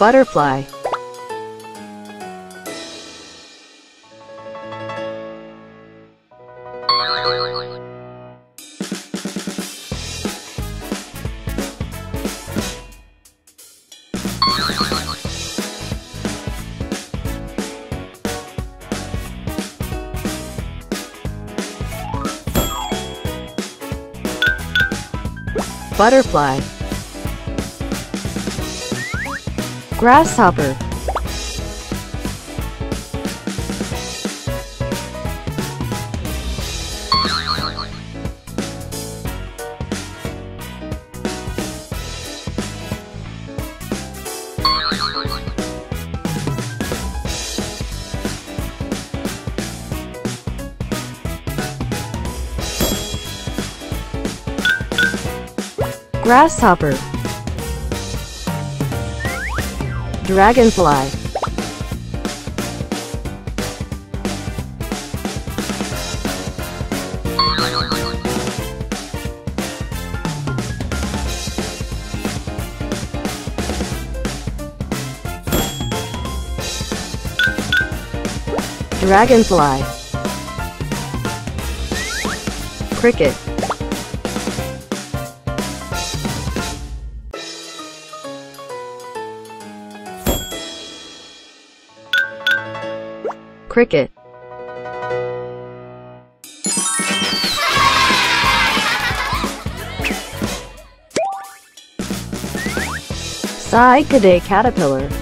Butterfly. Butterfly. Grasshopper. Grasshopper. Dragonfly. Dragonfly. Cricket. Cricket. Cicada caterpillar.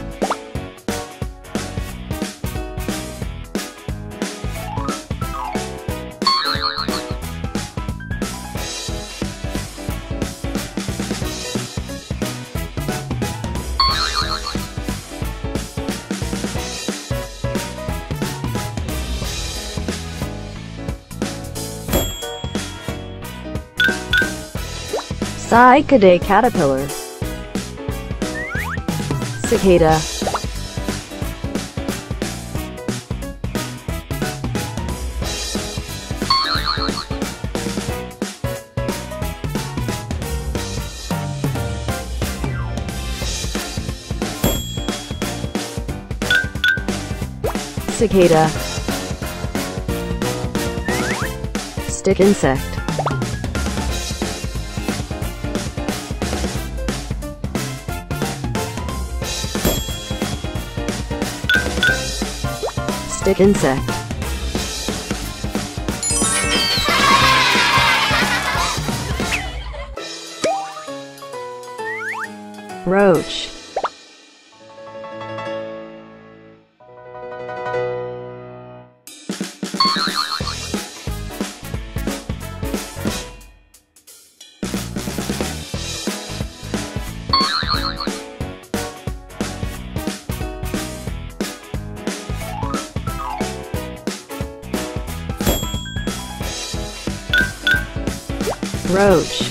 Cicada caterpillar. Cicada. Cicada. Stick insect. Insect. Roach. Roach.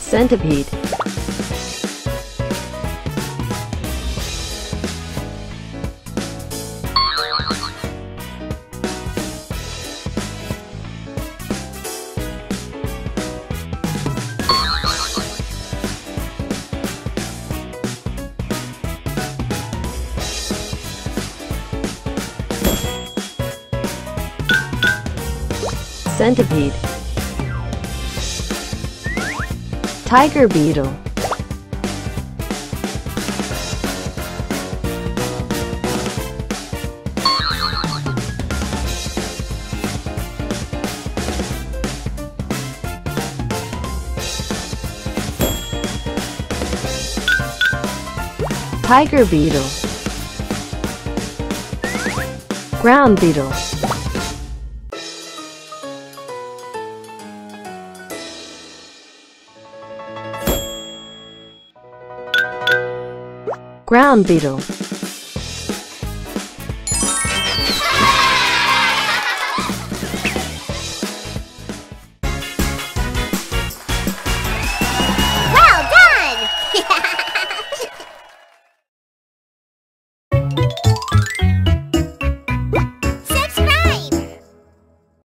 Centipede. Centipede. Tiger beetle. Tiger beetle. Ground beetle. Ground beetle.